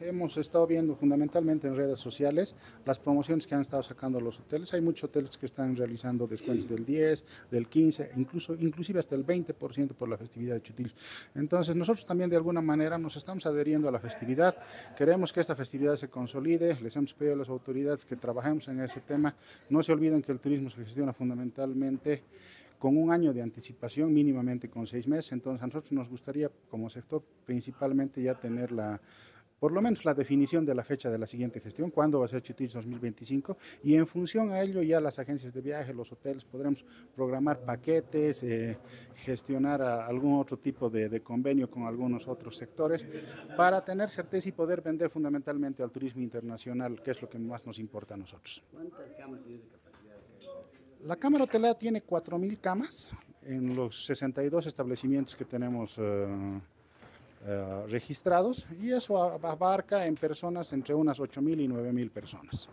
hemos estado viendo fundamentalmente en redes sociales las promociones que han estado sacando los hoteles. Hay muchos hoteles que están realizando descuentos del 10, del 15, incluso inclusive hasta el 20% por la festividad de Chutil. Entonces nosotros también de alguna manera nos estamos adheriendo a la festividad. Queremos que esta festividad se consolide. Les hemos pedido a las autoridades que trabajemos en ese tema. No se olviden que el turismo se gestiona fundamentalmente con un año de anticipación, mínimamente con seis meses. Entonces, a nosotros nos gustaría, como sector, principalmente ya tener la, por lo menos la definición de la fecha de la siguiente gestión, cuándo va a ser Chitich 2025, y en función a ello ya las agencias de viaje, los hoteles, podremos programar paquetes, eh, gestionar algún otro tipo de, de, convenio con algunos otros sectores, para tener certeza y poder vender fundamentalmente al turismo internacional, que es lo que más nos importa a nosotros. ¿Cuántas camas tiene de capacidad? La Cámara Hotelera tiene 4.000 camas en los 62 establecimientos que tenemos uh, registrados y eso abarca en personas entre unas 8.000 y 9.000 personas.